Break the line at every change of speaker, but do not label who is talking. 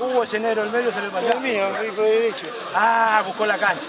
Hugo ese el medio se le pasó.
El mío, el derecho.
Ah, buscó la cancha.